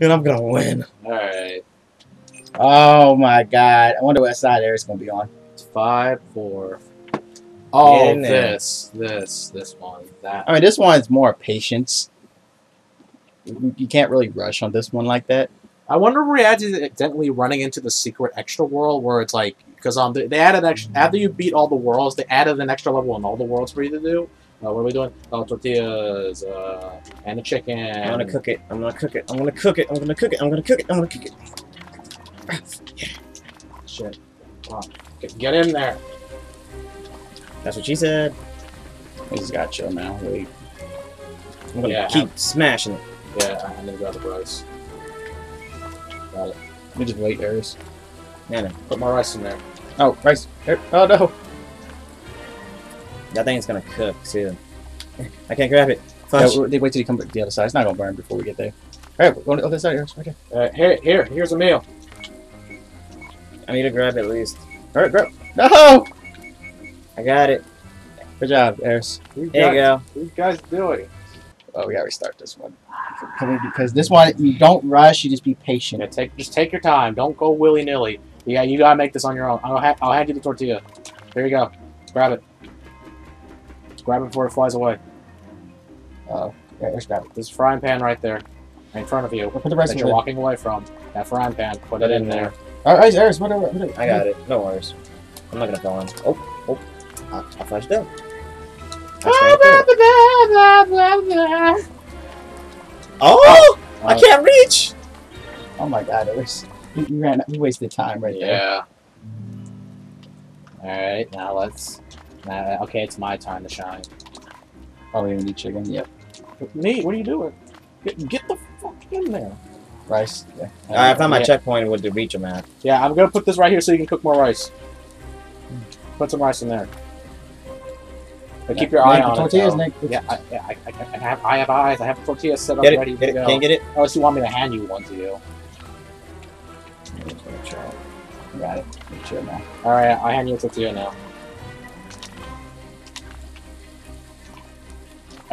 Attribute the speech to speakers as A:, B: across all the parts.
A: and I'm gonna win.
B: Alright.
A: Oh my god! I wonder what side Eric's gonna be on.
B: It's five, four. Oh,
A: in there.
B: this, this, this one, that.
A: I mean, this one's more patience. You you can't really rush on this one like that.
B: I wonder if we're accidentally running into the secret extra world where it's like because um they, they added extra after you beat all the worlds they added an extra level in all the worlds for you to do. Uh, what are we doing? Oh, tortillas uh, and a chicken.
A: I'm gonna cook it. I'm gonna cook it. I'm gonna cook it. I'm gonna cook it. I'm gonna cook it. I'm gonna cook it.
B: Shit. Get, get in there.
A: That's what she said. I just gotta chill now. Wait. I'm gonna
B: Yeah,
A: keep smashing it.
B: Yeah, I'm gonna grab the rice. Got it.
A: Let me just wait, Eris.
B: Man, put more rice in there.
A: Oh, rice. Er- Oh no.
C: That thing's gonna cook too. I can't grab it.
A: Yeah,
C: Fudge.
A: wait wait till you come to the other side. It's not gonna burn before we get there. All right, go on the other side, Eris. Right here.
B: Uh, here, here, here's a meal.
C: I need to grab at least.
A: All right, grab. No.
C: I got it.
A: Good job, Eris.
B: What
C: There you go.
B: What you guys doing?
A: Oh, we gotta restart this one. Because this one, you don't rush. You just be patient.
B: Yeah, take just take your time. Don't go willy nilly. Yeah, you gotta make this on your own. I'll, ha- I'll hand you the tortilla. There you go. Grab it. Grab it before it flies away.
A: Oh, yeah, Eris, grab it.
B: This frying pan right there, in front of you,
A: Put the rest
B: that
A: of
B: you're
A: it.
B: walking away from. That frying pan. Put it in there.
A: All right, Eris, whatever. whatever.
C: I got it. No worries. I'm not gonna fall in. Oh, oh. Ah, I, I flushed up. Oh! I
B: Uh,
C: can't reach!
A: Oh my God, Eris. You, you ran. You wasted time right there.
B: Yeah. All right, now let's. Now, okay, it's my time to shine.
A: Oh, we need chicken. Yep.
B: Me? What are you doing? Get, get the fuck in there.
A: Rice. Yeah.
C: I found my
B: Yeah.
C: checkpoint with the reach I'm at.
B: Yeah, I'm gonna put this right here so you can cook more rice. Put some rice in there. But keep your eye
A: Nick,
B: on
A: tortillas,
B: it.
A: Nick.
B: Yeah, I, yeah, I, I, I have I have eyes. I have tortillas set up
C: Get it?
B: ready
C: Get
B: to
C: it?
B: go.
C: Can't get it?
B: Oh, Unless you want me to hand you one to you.
A: Got it. Make sure now.
B: All right, I hand you a tortilla now.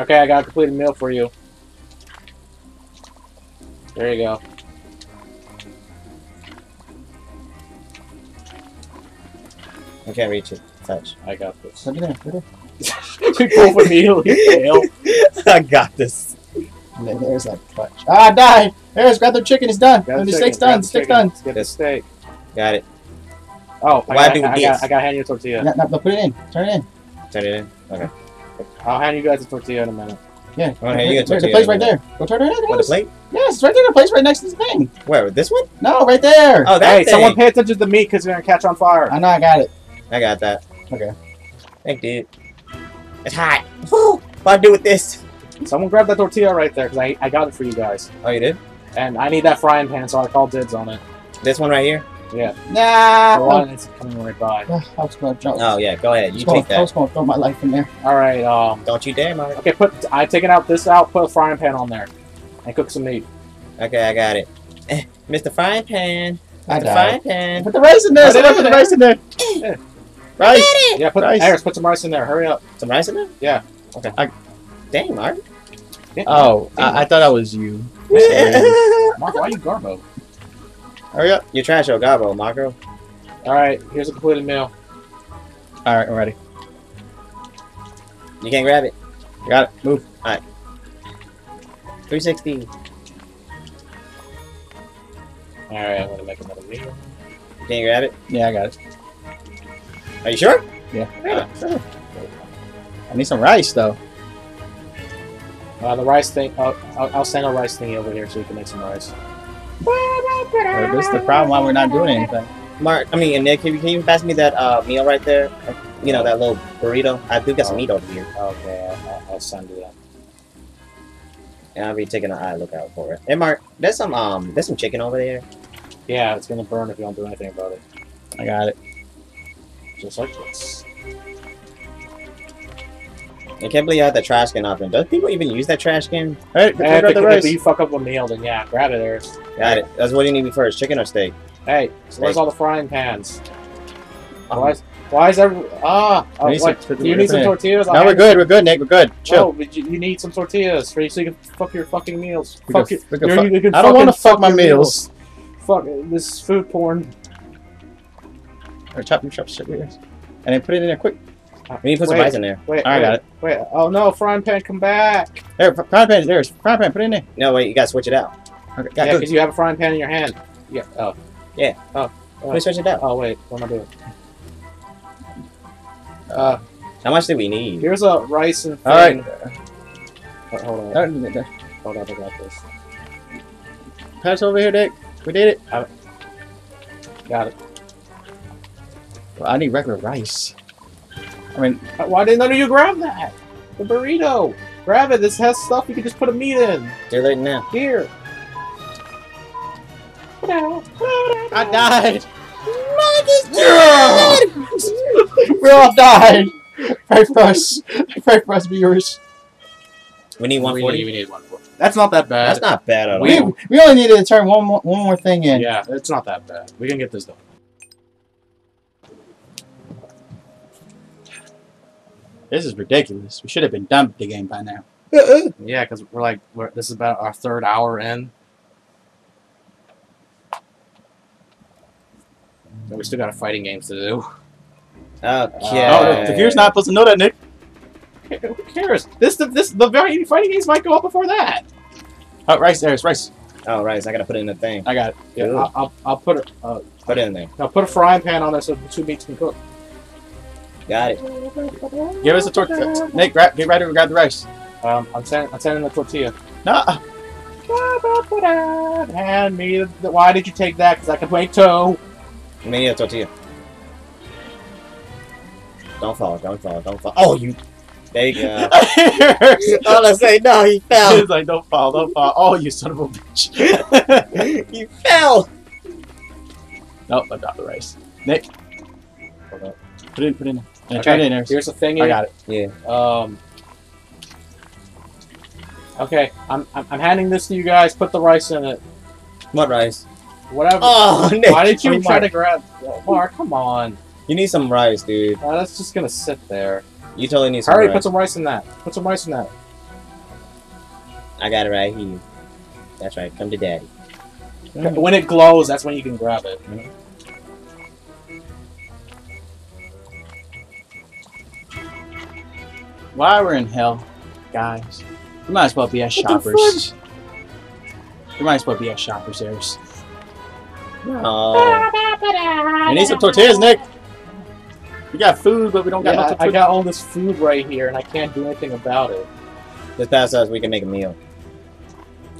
B: Okay, I got a completed meal for you. There you go.
C: I can't reach it. Touch.
B: I got this.
A: Put it in. Put it
B: we both immediately fail.
C: I got this.
A: in. And then there's that clutch. Ah, die! Eris, grab the chicken. It's done.
B: Grab
A: the
B: chicken,
A: steak's
B: grab
A: done.
B: the
A: Steak's done.
B: Get the steak.
C: Got it.
B: Oh, I
C: Why
B: got,
C: do
B: I,
C: this?
B: got, I got to hand you a tortilla.
A: No, no, no, put it in. Turn it in.
C: Turn it in. Okay.
B: I'll hand you guys a tortilla in a minute.
A: Yeah.
C: Oh, here, you get
A: There's the
C: tortilla
A: place right there. Go turn it in.
C: What, the
A: Eris.
C: plate?
A: Yes, it's right there. The place right next to the thing.
C: Where? This one?
A: No, right there.
C: Oh, that
B: hey,
C: thing.
B: someone pay attention to the meat because you're gonna catch on fire.
A: I know. I got it.
C: I got that.
A: Okay.
C: Thank you. It's hot. Woo! What do I do with this?
B: Someone grab that tortilla right there because I, I got it for you guys.
C: Oh, you did?
B: And I need that frying pan, so I called dibs on it.
C: This one right here?
B: Yeah,
A: Nah.
B: the one that's coming right by.
A: I was gonna jump.
C: Oh, yeah. Go ahead. You
A: was gonna-
C: take
A: I
C: that.
A: was gonna throw my life in there.
B: All right. Um.
C: Don't you dare, Marc.
B: Okay. Put. I taken out this out. Put a frying pan on there, and cook some meat.
C: Okay, I got it. Eh, Mr. Frying Pan.
A: I
C: Mr.
A: died.
C: Frying Pan.
A: Put the rice in there.
B: Put it
A: Somebody
B: in
A: put the rice in there.
B: Yeah.
A: Rice.
B: Yeah. Put
A: Rice.
B: Iris, put some rice in there. Hurry up.
C: Some rice in there?
B: Yeah.
C: Okay.
A: I-
C: Dang, Marc.
A: Oh, I, I thought that was you.
B: Marc, why are you garbo?
A: Hurry up.
C: you trash your gobbo, Marco.
B: All right. Here's a completed meal.
A: All right, I'm ready.
C: You can't grab it.
A: You got it. Move. Alright.
C: 360.
B: All right. I'm gonna make another meal.
C: You can't grab it.
A: Yeah, I got it.
C: Are you sure?
A: Yeah, sure. I need some rice though.
B: Uh, the rice thing. Uh, I'll, I'll send a rice thingy over here so you can make some rice.
A: Or this is the problem why we're not doing anything.
C: Marc, I mean, Nick, can you, can you pass me that uh, meal right there? You know, that little burrito? I do got some meat over here.
B: Okay. I'll, I'll- I'll send you that.
C: And I'll be taking an eye lookout for it. Hey, Marc, there's some um, there's some chicken over there.
B: Yeah, it's gonna burn if you don't do anything about it.
A: I got it.
B: Just like this.
C: I can't believe I had the trash can option. Does people even use that trash can?
A: All right,
B: Hey,
A: grab
B: if,
A: the
B: if you fuck up a meal, then yeah, grab it there.
C: Got it. That's what you need me first, chicken or steak?
B: Hey, so where's all the frying pans?
C: Um,
B: Where's- Why is every ah? Uh,
A: need some-
B: do you need some tortillas?
A: No,
B: I'll
A: we're good. We're good, Nick. We're good. Chill.
B: No, but you, you need some tortillas for you so you can fuck your fucking meals.
A: We
B: fuck
A: can-
B: your,
A: we
B: you're-
A: fuck-
B: you can
A: I don't want to fuck my
B: your
A: meals.
B: Fuck this food porn.
A: Or chop your chop shit here. And then put it in there quick.
C: We need to put some
B: Wait.
C: rice in there.
B: Wait,
A: I
B: wait,
A: got it.
B: Wait, oh no, frying pan, come back.
A: There, fr- frying pan. There's frying pan. Put it in there.
C: No, wait, you gotta switch it out.
A: Okay,
B: Yeah,
A: got
B: because you have a frying pan in your hand. Yeah. Oh.
C: Yeah.
B: Oh.
C: Let me switch it out.
B: Oh wait, what am I doing? Uh,
C: How much do we need?
B: here's a rice and.
A: All right.
B: Hold hold on,
A: Uh,
B: hold on, I got this.
A: Pass over here, Nick. We did it.
B: Got it.
A: Well, I need regular rice. I mean,
B: Uh, Why didn't none of you grab that? The burrito. Grab it. This has stuff you can just put a meat in.
C: Too late now.
B: Here.
A: I died.
C: Yeah!
A: we all died. Pray for us. Pray for us, viewers.
C: We need
B: We need,
C: 140.
B: we need one more. That's not that bad.
C: That's not bad at
B: We-
C: all.
A: We, we only needed to turn one more, one more thing in.
B: Yeah, it's not that bad. We can get this done.
A: This is ridiculous. We should have been done with the game by now.
B: Yeah, because we're like, we're, this is about our third hour in. We still got a fighting games to do.
C: Okay.
A: Oh, the viewers not supposed to know that, Nick.
B: Who cares? This, the, this, the very fighting games might go up before that.
A: Oh, rice. There's rice.
C: Oh, rice. I gotta put it in the thing.
A: I got it.
B: Yeah,
C: Ooh.
B: I'll, I'll, I'll put it. Uh,
C: Put it in there.
B: I'll put a frying pan on there so the two meats can cook.
C: Got it.
A: Give us a tortilla. Nick, grab, get ready to grab the rice.
B: Um, I'm sending, I'm sending the tortilla.
A: No.
B: Hand me the. Why did you take that? Because I can play two.
C: Need a tortilla. Don't fall. Don't fall. Don't fall. Oh, you. There you go. oh, let's say no. He fell.
A: He's like, don't fall, don't fall. Oh, you son of a bitch.
C: you fell.
A: nope, I dropped the rice. Nick.
B: Hold up.
A: Put it in, put it in.
B: Okay,
A: try it in there.
B: Here's the thing.
A: I got it.
C: Yeah.
B: Um. Okay, I'm, I'm I'm handing this to you guys. Put the rice in it.
C: What rice?
B: Whatever.
C: Oh, Nick.
B: Why did you
C: I mean,
B: try
C: Marc,
B: to grab? Marc, come on.
C: You need some rice, dude.
B: Uh, that's just gonna sit there.
C: You totally need some
B: Hurry,
C: rice.
B: put some rice in that. Put some rice in that.
C: I got it right here. That's right. Come to daddy.
B: When it glows, that's when you can grab it.
A: Why we're in hell, guys? We might as well be as shoppers. We might as well be as shoppers, there's.
C: Oh.
A: We need some tortillas, Nick. We got food, but we don't got
B: Yeah,
A: no
B: I, I got all this food right here, and I can't do anything about it.
C: Just pass us. We can make a meal.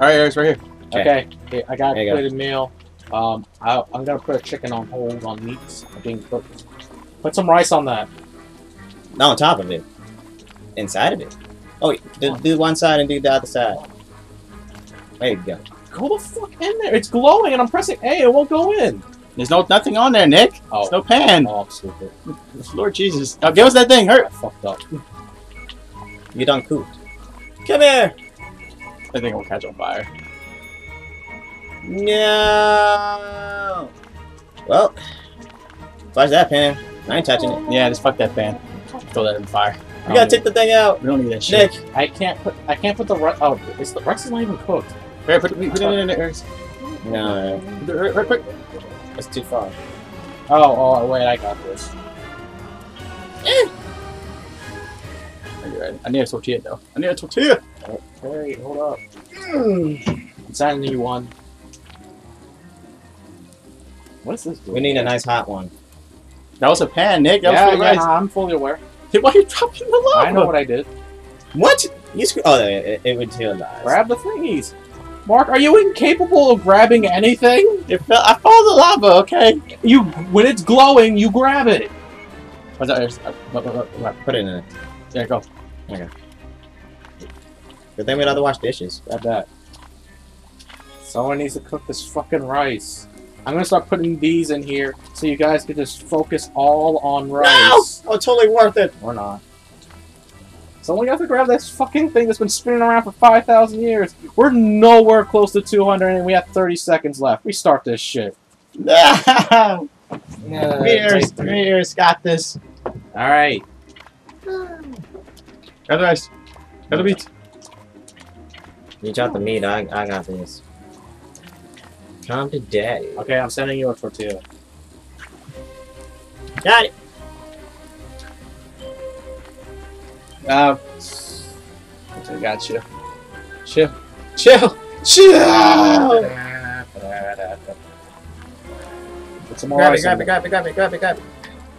A: All right, Eric's right here.
C: Okay.
B: Okay, okay I got
C: There
B: a
C: you go.
B: meal. Um, I, I'm gonna put a chicken on hold on meats being cooked. Put some rice on that.
C: Not on top of it. Inside of it. Oh, wait, do, do one side and do the other side. There you go.
B: Go the fuck in there! It's glowing, and I'm pressing A. It won't go in.
A: There's no nothing on there, Nick.
B: Oh,
A: There's no pan.
B: oh, stupid.
A: Lord Jesus. Now give us that thing.
B: I
A: Hurt.
B: fucked up.
C: You done cooked. Come here.
A: I think we'll catch on fire.
C: No. Well, flush that pan. I ain't touching it.
A: Yeah, just fuck that pan. Throw that in the fire.
C: You gotta take the thing out.
A: We don't need that shit.
C: Nick,
B: I can't put. I can't put the rice. Oh, it's the rice is not even cooked.
A: Here, put, put it in there.
C: no,
A: Put it right, right quick.
C: that's too far.
B: Oh, oh, wait, I got this.
A: Are you ready? I need a tortilla though. I need a tortilla.
B: Wait, hold up. I'm sending you one. What is this?
C: We need a nice hot one.
A: That was a pan, Nick. That
B: Yeah,
A: was for
B: yeah,
A: rice.
B: I'm fully aware.
A: Hey, Why are you dropping the lava?
B: I know what I did.
C: What? You screw. Oh, it, it would realize.
B: Grab the thingies. Marc, are you incapable of grabbing anything?
A: It fell. I followed the lava. Okay.
B: You, when it's glowing, you grab it.
A: What's that? There's- uh?
C: Put it in there.
A: There, go.
C: Good thing we don't have to wash dishes.
B: Grab that. Someone needs to cook this fucking rice. I'm gonna start putting these in here so you guys can just focus all on rice.
C: Oh, totally worth it.
B: Or not. Someone got to grab this fucking thing that's been spinning around for 5,000 years. We're nowhere close to 200 and we have 30 seconds left. We start this shit.
A: No. Meteors, meteors, got this.
B: All right.
A: Got the rice. Got the beets.
C: You got the meat. I, I got this. Come to daddy.
B: Okay, I'm sending you a tortilla.
C: Got it.
A: Uh, I got you. Chill. Chill. Chill.
B: Put some more
C: Grab it, grab
B: in
C: it, grab it, grab it, grab it, grab it.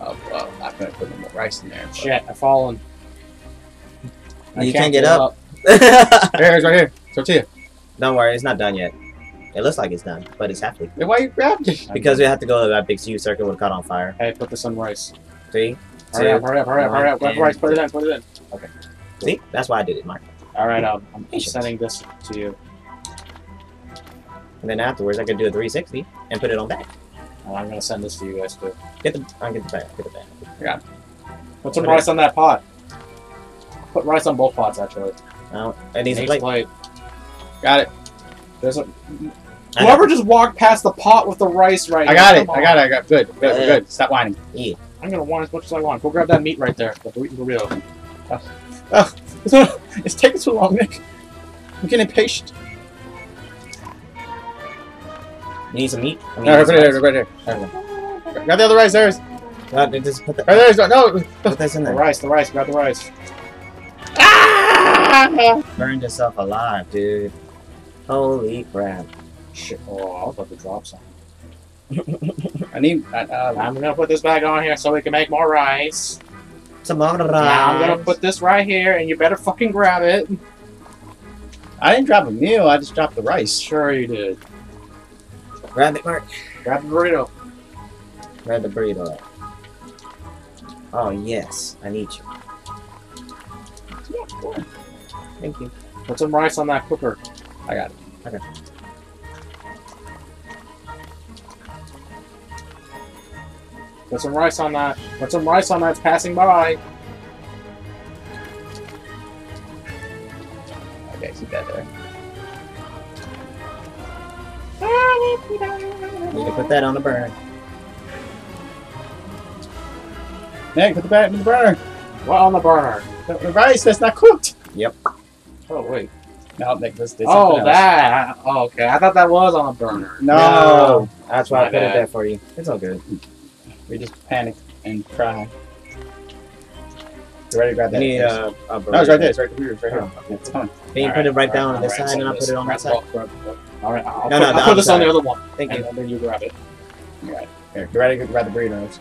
A: Oh, well, I'm not gonna put no more rice in there. but-
B: Shit, I've fallen. I
C: You can't get up.
A: Here, it's right here. Tortilla.
C: Don't worry, it's not done yet. It looks like it's done, but it's halfway.
A: Then why you grabbed it?
C: Because we have to go to that big U circuit would caught on fire.
B: Hey, put this on rice.
C: Three,
B: Hurry up,
C: two.
B: hurry up, hurry up, hurry up. Grab the rice, put it in, put it in.
C: See? That's why I did it, Marc.
B: All right, um, I'm
C: Patience.
B: sending this to you.
C: And then afterwards, I could do a 360 and put it on back.
B: And I'm gonna send this to you guys too.
C: Get the, I'll get the back, get the back.
B: Put some
C: Put
B: rice on that pot. Put rice on both pots, actually.
C: Now, it needs a plate.
B: plate.
A: Got it.
B: There's a... whoever just walked past the pot with the rice right.
A: I
B: now,
A: got it.
B: come
A: I got it. I got it. Good. Good.
C: Uh,
A: Good. Stop whining.
B: I'm gonna want as much as I want. Go grab that meat right there. The burrito. burrito.
A: It's taking too long, Nick. I'm getting impatient.
C: Need some meat? I mean,
A: No, right there,
C: rice.
A: right. There. Grab the other rice. There's.
C: They just put, the,
A: Right there. No.
C: put this in there.
B: The rice, the rice. Grab the rice.
C: Burned yourself alive, dude. Holy crap.
B: Shit. Oh, I was about to drop some.
A: I need. Uh,
B: I'm gonna put this back on here so we can make more rice.
C: Some more rice.
B: Now I'm gonna put this right here, and you better fucking grab it.
A: I didn't drop a meal. I just dropped the rice.
B: Sure you did.
C: Grab it, Marc.
B: Grab the burrito.
C: Grab the burrito. Oh, yes. I need you. Yeah, Thank you.
B: Put some rice on that cooker.
A: I got it.
B: Put some rice on that. Put some rice on that. It's passing by.
A: Okay, keep that there.
C: Need to put that on the burn.
A: Nick, put the back in the burner.
B: What on the burner?
A: The, the rice that's not cooked. Yep.
B: Oh wait.
A: No, Nick, this. this
B: Oh,
A: something else.
B: that. Oh, okay. I thought that was on the burner.
A: No.
C: That's why
B: My
C: I put it there for you. It's all good.
A: We just panic and cry. You ready to grab that?
C: need
A: Yes.
C: uh,
A: no, it's right there. It's right here. It's right here.
C: Oh,
A: it's coming.
C: Can you put it right down on this side and I'll put it on that side?
B: All right, I'll,
C: No,
B: put,
C: no,
B: I'll
C: the
B: put this on the other one,
C: Thank
B: and,
C: you.
B: and then you grab it.
A: Here, you ready to grab the burritos?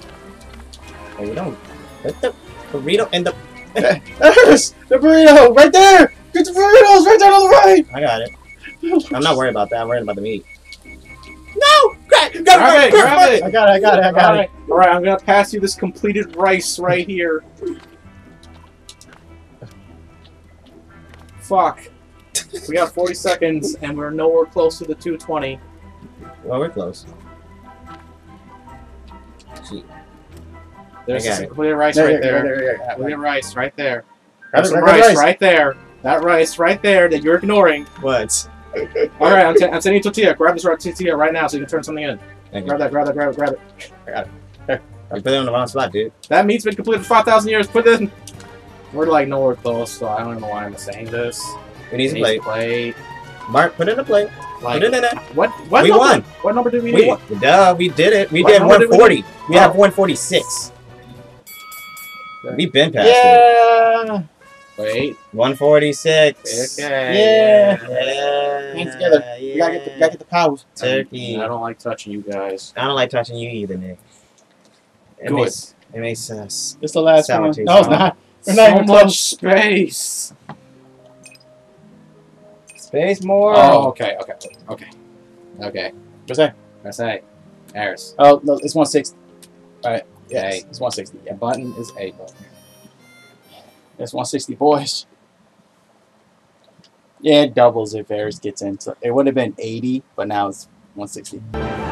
C: Oh, you don't. Put the burrito in the.
A: There's the burrito right there. Get the burritos right there on the right.
C: I got it. I'm not worried about that. I'm worried about the meat.
A: No, grab, grab,
B: Grab it, grab it.
A: I got it. I got it. I got
B: all
A: it.
B: right, all right. I'm gonna pass you this completed rice right here. Fuck. We got 40 seconds, and we're nowhere close to the 220.
C: Well, we're close. Gee.
B: There's
C: I got
B: completed rice
A: There,
B: right
A: there,
B: there.
A: there, there, there.
B: Completed rice right there.
A: Grab
B: There's some rice,
A: rice.
B: right there. That rice right there that you're ignoring.
C: What?
B: All right, I'm, t- I'm sending you tortilla. Grab this tortilla right now so you can turn something in.
C: Thank you.
B: Grab that, grab that, grab it, grab it. I got it.
C: You put it on the wrong spot, dude.
B: That meat's been completed for 5,000 years. Put it in. We're like nowhere close, so I don't even know why I'm saying this.
C: We need
B: It needs
C: plate.
B: plate.
C: Marc, put it in a plate.
B: Like,
C: put it in there.
B: what? What
C: We
B: number?
C: won.
B: What number did we,
C: We
B: need?
C: Duh, we did it. We
B: What
C: did
B: number did we
C: 140. We,
B: Oh.
C: have 146.
B: Okay.
C: We've been past it.
A: Yeah.
B: Wait.
C: 146.
B: Okay.
A: Yeah.
C: Yeah.
A: Hands together. You gotta get the, gotta get the powers.
C: Turkey.
B: I don't like touching you guys.
C: I don't like touching you either, Nick. It
B: Good.
C: makes it makes us.
A: This the last
C: Sour
A: one. No, it's not. We're not
B: so
A: even
B: much
A: close.
B: space.
C: Space more.
B: Oh, okay, okay, okay, okay.
A: What's that?
B: I say, Eris.
A: Oh, no, it's 160. Alright. Yes,
B: Okay.
A: it's 160.
B: The
A: Yeah,
B: button is A button.
A: it's 160, boys. Yeah, it doubles if Varys gets into. It would have been 80, but now it's 160.